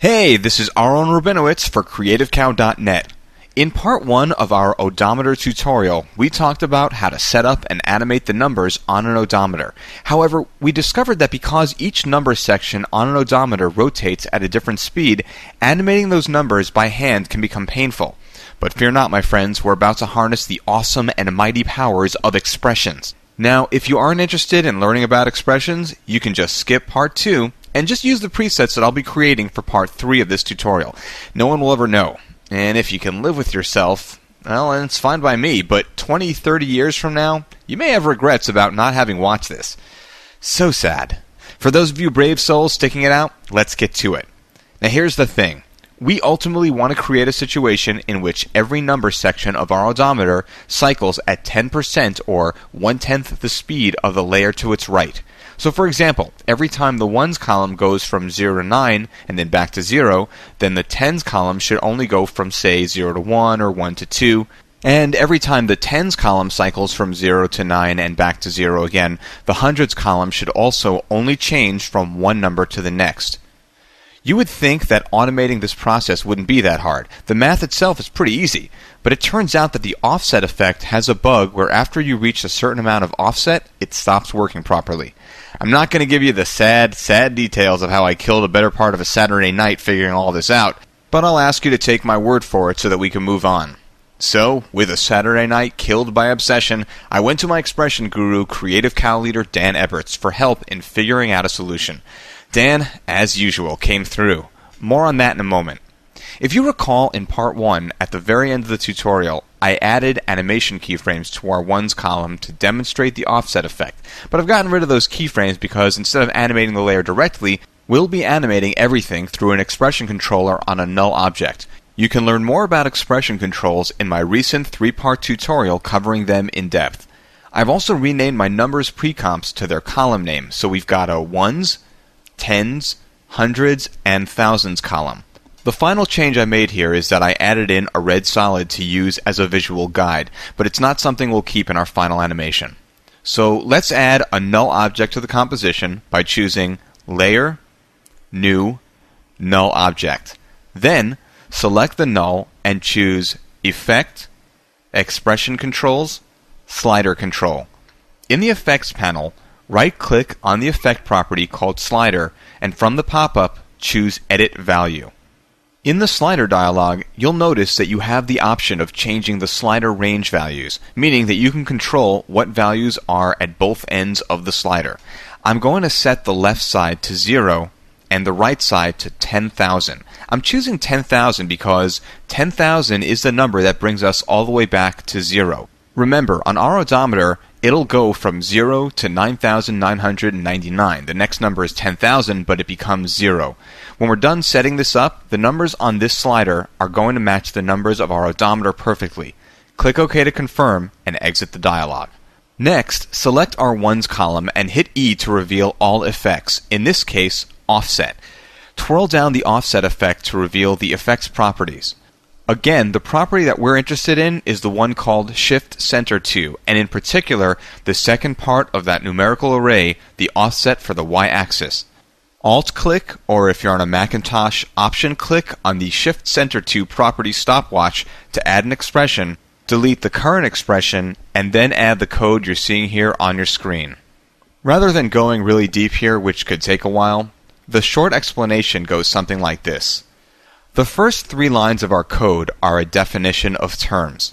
Hey, this is Aharon Rabinowitz for CreativeCow.net. In part one of our odometer tutorial, we talked about how to set up and animate the numbers on an odometer. However, we discovered that because each number section on an odometer rotates at a different speed, animating those numbers by hand can become painful. But fear not, my friends, we're about to harness the awesome and mighty powers of expressions. Now, if you aren't interested in learning about expressions, you can just skip part two and just use the presets that I'll be creating for part 3 of this tutorial. No one will ever know. And if you can live with yourself, well, and it's fine by me, but 20, 30 years from now, you may have regrets about not having watched this. So sad. For those of you brave souls sticking it out, let's get to it. Now here's the thing. We ultimately want to create a situation in which every number section of our odometer cycles at 10% or one tenth the speed of the layer to its right. So for example, every time the ones column goes from 0 to 9 and then back to 0, then the tens column should only go from say 0 to 1 or 1 to 2. And every time the tens column cycles from 0 to 9 and back to 0 again, the hundreds column should also only change from one number to the next. You would think that automating this process wouldn't be that hard. The math itself is pretty easy. But it turns out that the offset effect has a bug where after you reach a certain amount of offset, it stops working properly. I'm not going to give you the sad, sad details of how I killed a better part of a Saturday night figuring all this out, but I'll ask you to take my word for it so that we can move on. So, with a Saturday night killed by obsession, I went to my expression guru, creative cow leader Dan Ebberts, for help in figuring out a solution. Dan, as usual, came through. More on that in a moment. If you recall in part 1, at the very end of the tutorial, I added animation keyframes to our ones column to demonstrate the offset effect. But I've gotten rid of those keyframes because instead of animating the layer directly, we'll be animating everything through an expression controller on a null object. You can learn more about expression controls in my recent three-part tutorial covering them in depth. I've also renamed my numbers precomps to their column name, so we've got a ones, tens, hundreds, and thousands column. The final change I made here is that I added in a red solid to use as a visual guide, but it's not something we'll keep in our final animation. So let's add a null object to the composition by choosing Layer, New, Null Object. Then select the null and choose Effect, Expression Controls, Slider Control. In the Effects panel, right-click on the effect property called Slider, and from the pop-up, choose Edit Value. In the slider dialog, you'll notice that you have the option of changing the slider range values, meaning that you can control what values are at both ends of the slider. I'm going to set the left side to 0 and the right side to 10,000. I'm choosing 10,000 because 10,000 is the number that brings us all the way back to 0. Remember, on our odometer, it'll go from 0 to 9,999. The next number is 10,000, but it becomes 0. When we're done setting this up, the numbers on this slider are going to match the numbers of our odometer perfectly. Click OK to confirm and exit the dialog. Next, select our ones column and hit E to reveal all effects, in this case, offset. Twirl down the offset effect to reveal the effect's properties. Again, the property that we're interested in is the one called shift center to, and in particular, the second part of that numerical array, the offset for the y-axis. Alt-click, or if you're on a Macintosh, Option-click on the Shift Center to property stopwatch to add an expression, delete the current expression, and then add the code you're seeing here on your screen. Rather than going really deep here, which could take a while, the short explanation goes something like this. The first three lines of our code are a definition of terms.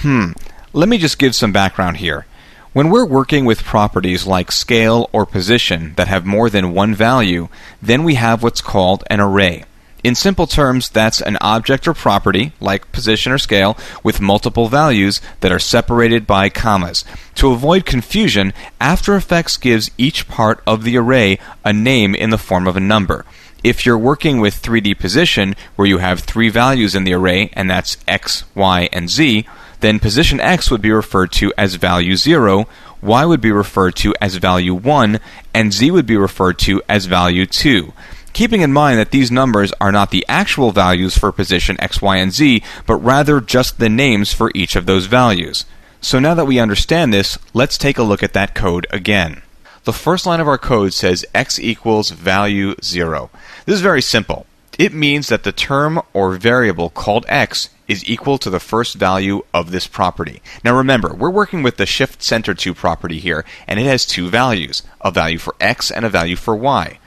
Hmm, let me just give some background here. When we're working with properties like scale or position that have more than one value, then we have what's called an array. In simple terms, that's an object or property, like position or scale, with multiple values that are separated by commas. To avoid confusion, After Effects gives each part of the array a name in the form of a number. If you're working with 3D position, where you have three values in the array, and that's x, y, and z, then position x would be referred to as value 0, y would be referred to as value 1, and z would be referred to as value 2. Keeping in mind that these numbers are not the actual values for position x, y, and z, but rather just the names for each of those values. So now that we understand this, let's take a look at that code again. The first line of our code says x equals value 0. This is very simple. It means that the term or variable called x is equal to the first value of this property. Now remember, we're working with the shift center to property here, and it has two values, a value for x and a value for y.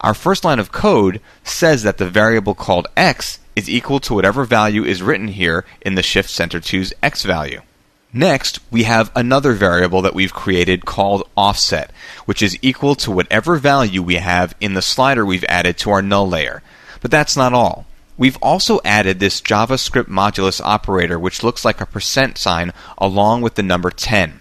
Our first line of code says that the variable called x is equal to whatever value is written here in the shift center to's x value. Next, we have another variable that we've created called offset, which is equal to whatever value we have in the slider we've added to our null layer. But that's not all. We've also added this JavaScript modulus operator, which looks like a percent sign along with the number 10.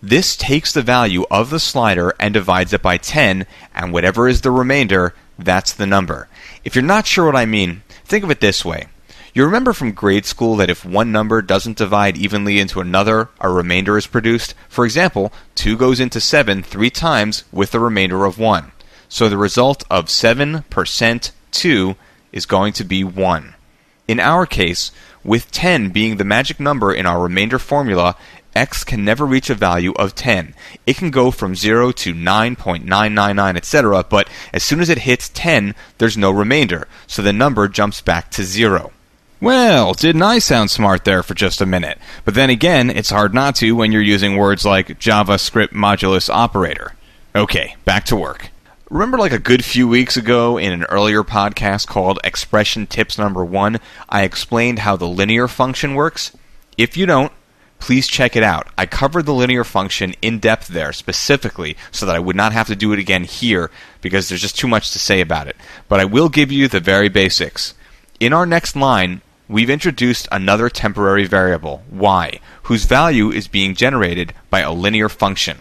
This takes the value of the slider and divides it by 10, and whatever is the remainder, that's the number. If you're not sure what I mean, think of it this way. You remember from grade school that if one number doesn't divide evenly into another, a remainder is produced? For example, 2 goes into 7 three times with a remainder of 1. So the result of 7% 2 is going to be 1. In our case, with 10 being the magic number in our remainder formula, x can never reach a value of 10. It can go from 0 to 9.999, etc., but as soon as it hits 10, there's no remainder, so the number jumps back to 0. Well, didn't I sound smart there for just a minute? But then again, it's hard not to when you're using words like JavaScript modulus operator. Okay, back to work. Remember, like a good few weeks ago in an earlier podcast called Expression Tips Number One, I explained how the linear function works? If you don't, please check it out. I covered the linear function in depth there specifically so that I would not have to do it again here because there's just too much to say about it. But I will give you the very basics. In our next line, we've introduced another temporary variable, y, whose value is being generated by a linear function.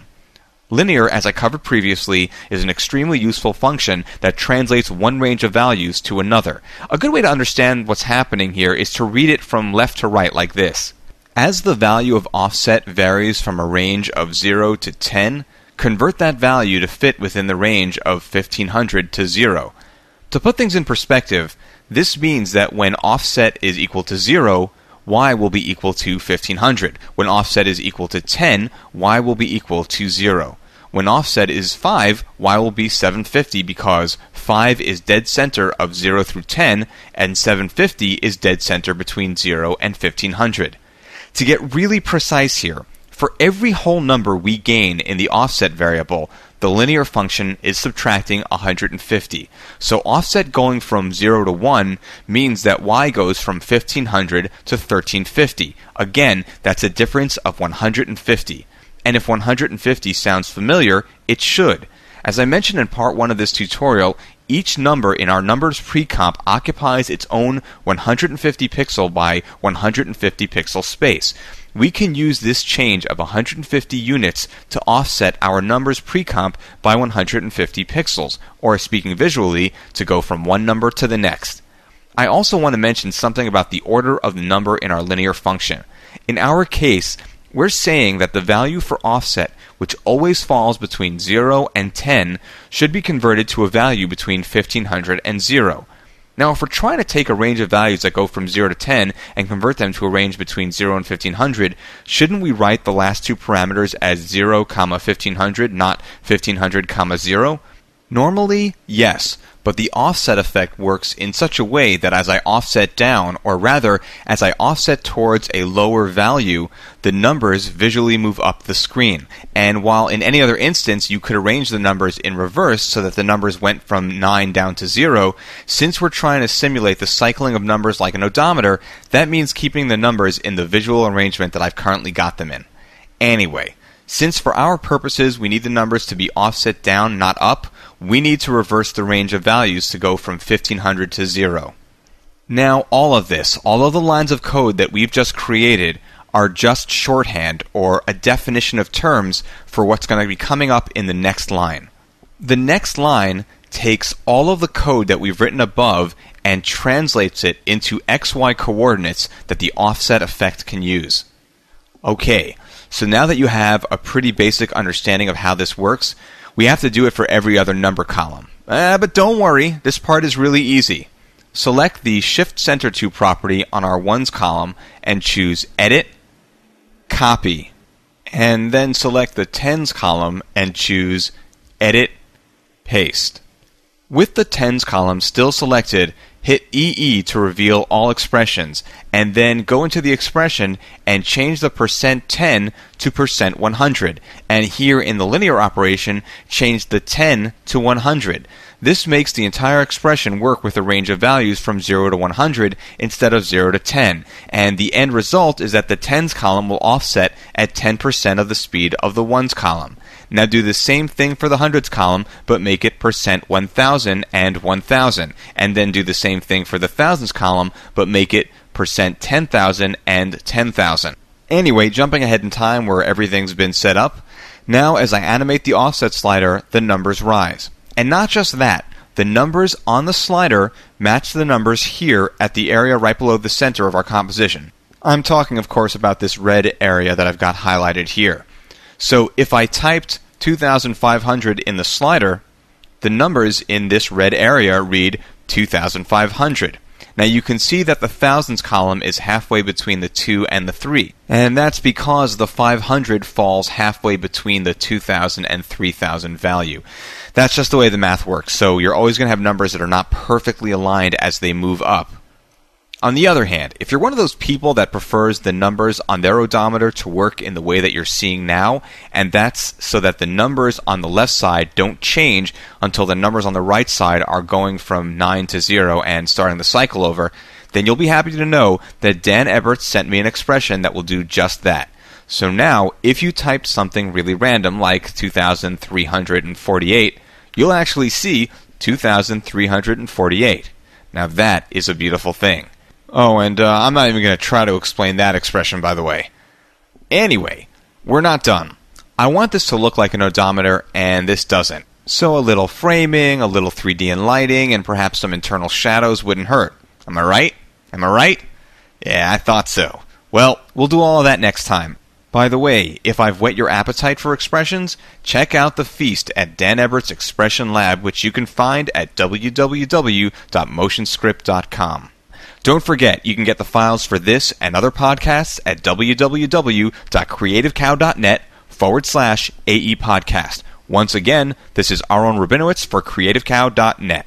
Linear, as I covered previously, is an extremely useful function that translates one range of values to another. A good way to understand what's happening here is to read it from left to right like this. As the value of offset varies from a range of 0 to 10, convert that value to fit within the range of 1500 to 0. To put things in perspective, this means that when offset is equal to 0, y will be equal to 1500. When offset is equal to 10, y will be equal to 0. When offset is 5, y will be 750 because 5 is dead center of 0 through 10, and 750 is dead center between 0 and 1500. To get really precise here, for every whole number we gain in the offset variable, the linear function is subtracting 150. So offset going from 0 to 1 means that y goes from 1500 to 1350. Again, that's a difference of 150. And if 150 sounds familiar, it should. As I mentioned in part 1 of this tutorial, each number in our numbers pre-comp occupies its own 150 pixel by 150 pixel space. We can use this change of 150 units to offset our numbers pre-comp by 150 pixels, or speaking visually, to go from one number to the next. I also want to mention something about the order of the number in our linear function. In our case, we're saying that the value for offset which always falls between 0 and 10, should be converted to a value between 1500 and 0. Now, if we're trying to take a range of values that go from 0 to 10 and convert them to a range between 0 and 1500, shouldn't we write the last two parameters as 0, comma 1500, not 1500, comma 0? Normally, yes, but the offset effect works in such a way that as I offset down, or rather, as I offset towards a lower value, the numbers visually move up the screen. And while in any other instance you could arrange the numbers in reverse so that the numbers went from 9 down to 0, since we're trying to simulate the cycling of numbers like an odometer, that means keeping the numbers in the visual arrangement that I've currently got them in. Anyway, since for our purposes we need the numbers to be offset down, not up, we need to reverse the range of values to go from 1500 to 0. Now, all of this, all of the lines of code that we've just created, are just shorthand or a definition of terms for what's going to be coming up in the next line. The next line takes all of the code that we've written above and translates it into XY coordinates that the offset effect can use. Okay, so now that you have a pretty basic understanding of how this works, we have to do it for every other number column. Uh, but don't worry, this part is really easy. Select the Shift Center to property on our ones column and choose Edit, Copy, and then select the tens column and choose Edit, Paste. With the tens column still selected, hit EE to reveal all expressions, and then go into the expression and change the percent 10 to percent 100. And here in the linear operation, change the 10 to 100. This makes the entire expression work with a range of values from 0 to 100 instead of 0 to 10. And the end result is that the tens column will offset at 10% of the speed of the ones column. Now do the same thing for the hundreds column, but make it percent 1000 and 1000. And then do the same thing for the thousands column, but make it percent 10,000 and 10,000. Anyway, jumping ahead in time where everything's been set up, now as I animate the offset slider, the numbers rise. And not just that, the numbers on the slider match the numbers here at the area right below the center of our composition. I'm talking, of course, about this red area that I've got highlighted here. So if I typed 2500 in the slider, the numbers in this red area read 2500. Now you can see that the thousands column is halfway between the 2 and the 3. And that's because the 500 falls halfway between the 2000 and 3000 value. That's just the way the math works. So you're always going to have numbers that are not perfectly aligned as they move up. On the other hand, if you're one of those people that prefers the numbers on their odometer to work in the way that you're seeing now, and that's so that the numbers on the left side don't change until the numbers on the right side are going from 9 to 0 and starting the cycle over, then you'll be happy to know that Dan Ebberts sent me an expression that will do just that. So now, if you typed something really random like 2348, you'll actually see 2348. Now that is a beautiful thing. Oh, and uh, I'm not even going to try to explain that expression, by the way. Anyway, we're not done. I want this to look like an odometer, and this doesn't. So a little framing, a little 3D and lighting, and perhaps some internal shadows wouldn't hurt. Am I right? Am I right? Yeah, I thought so. Well, we'll do all of that next time. By the way, if I've whet your appetite for expressions, check out the feast at Dan Ebberts' Expression Lab, which you can find at www.motionscript.com. Don't forget, you can get the files for this and other podcasts at www.creativecow.net forward slash AE podcast. Once again, this is Aharon Rabinowitz for creativecow.net.